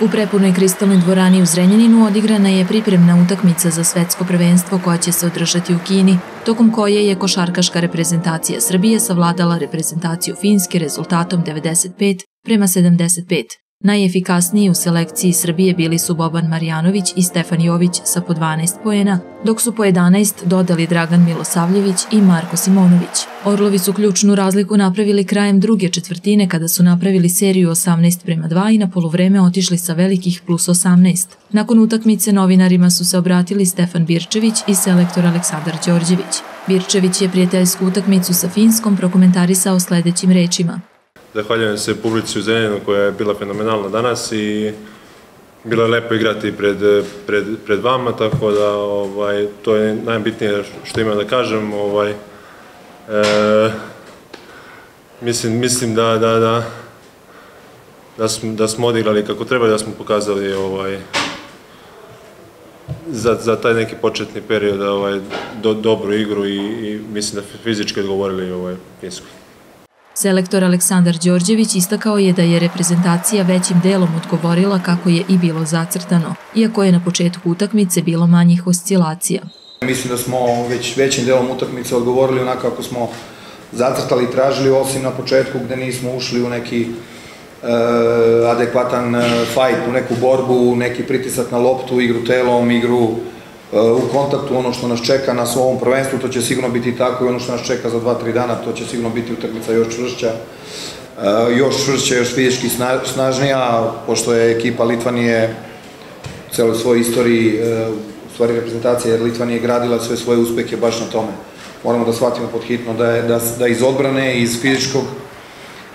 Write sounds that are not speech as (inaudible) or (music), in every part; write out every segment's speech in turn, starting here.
U prepunoj kristalnoj dvorani u Zrenjaninu odigrana je pripremna utakmica za svetsko prvenstvo koja će se održati u Kini, tokom koje je košarkaška reprezentacija Srbije savladala reprezentaciju Finske rezultatom 95 prema 75. Najefikasniji u selekciji Srbije bili su Boban Marjanović i Stefan Jović sa po 12 poena, dok su po 11 dodali Dragan Milosavljević i Marko Simonović. Orlovi su ključnu razliku napravili krajem druge četvrtine kada su napravili seriju 18 prema 2 i na polovreme otišli sa velikih plus 18. Nakon utakmice novinarima su se obratili Stefan Birčević i selektor Aleksandar Đorđević. Birčević je prijateljsku utakmicu sa Finskom prokomentarisao sledećim rečima. Zahvaljujem se publici u Zrenjaninu koja je bila fenomenalna danas i bilo je lepo igrati pred, pred, pred vama, tako da ovaj, to je najbitnije što imam da kažem. Ovaj, e, mislim, mislim da, da, da, da, smo, da smo odigrali kako treba, da smo pokazali ovaj, za, za taj neki početni period ovaj, do, dobru igru i, i mislim da fizički odgovorili ovaj, Finskoj. Selektor Aleksandar Đorđević istakao je da je reprezentacija većim delom odgovorila kako je i bilo zacrtano, iako je na početku utakmice bilo manjih oscilacija. Mislim da smo već većim delom utakmice odgovorili onako kako smo zacrtali i tražili, osim na početku gde nismo ušli u neki e, adekvatan e, fajt, u neku borbu, neki pritisak na loptu, igru telom, igru u kontaktu ono što nas čeka na ovom prvenstvu, to će sigurno biti tako i ono što nas čeka za 2-3 dana, to će sigurno biti utakmica još čvršća, e, još čvršća, još fizički snažnija, pošto je ekipa Litvanije u celoj svojoj istoriji, stvari reprezentacija Litvanije gradila sve svoje uspehe baš na tome. Moramo da shvatimo pod hitno da, je, da, da iz odbrane, iz fizičkog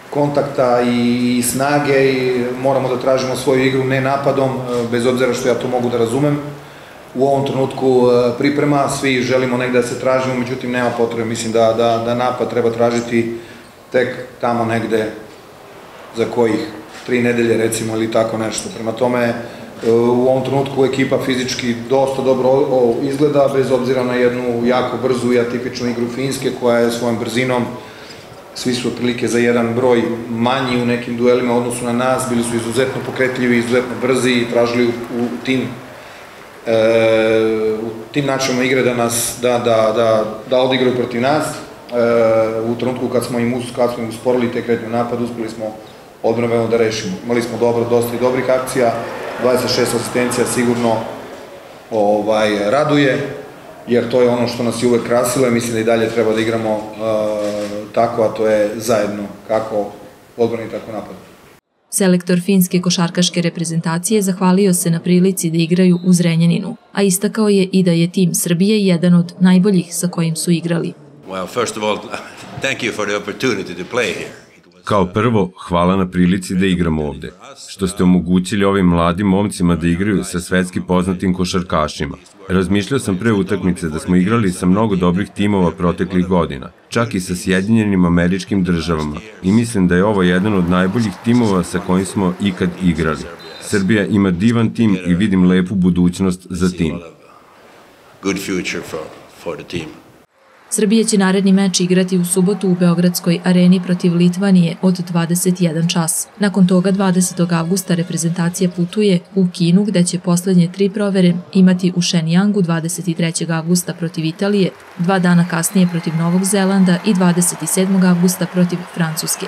kontakta i, i snage i moramo da tražimo svoju igru ne napadom, e, bez obzira što ja to mogu da razumem, u ovom trenutku e, priprema, svi želimo negde da se tražimo, međutim nema potrebe, mislim da, da, da napad treba tražiti tek tamo negde za kojih tri nedelje recimo ili tako nešto. Prema tome, u ovom trenutku ekipa fizički dosta dobro izgleda, bez obzira na jednu jako brzu i atipičnu igru Finske, koja je svojom brzinom svi su otprilike za jedan broj manji u nekim duelima odnosu na nas, bili su izuzetno pokretljivi, izuzetno brzi i tražili u, u tim e, u tim načinima igre da nas, da, da, da, da odigraju protiv nas. E, u trenutku kad smo im, kad smo im usporili te kretnju napad, uspeli smo odbrano da rešimo. Imali smo dobro, dosta i dobrih akcija, 26 asistencija sigurno ovaj, raduje, jer to je ono što nas je uvek krasilo i mislim da i dalje treba da igramo uh, tako, a to je zajedno, kako odbrani, tako napad. Selektor finske košarkaške reprezentacije zahvalio se na prilici da igraju u Zrenjaninu, a istakao je i da je tim Srbije jedan od najboljih sa kojim su igrali. Well, first of all, (laughs) thank you for the opportunity to play here. Kao prvo, hvala na prilici da igramo ovde, što ste omogućili ovim mladim momcima da igraju sa svetski poznatim košarkašima. Razmišljao sam pre utakmice da smo igrali sa mnogo dobrih timova proteklih godina, čak i sa Sjedinjenim američkim državama i mislim da je ovo jedan od najboljih timova sa kojim smo ikad igrali. Srbija ima divan tim i vidim lepu budućnost za tim. Good future for, for the team. Srbija će naredni meč igrati u subotu u Beogradskoj areni protiv Litvanije od 21 čas. Nakon toga 20. avgusta reprezentacija putuje u Kinu gde će poslednje tri provere imati u Shenyangu 23. avgusta protiv Italije, dva dana kasnije protiv Novog Zelanda i 27. avgusta protiv Francuske.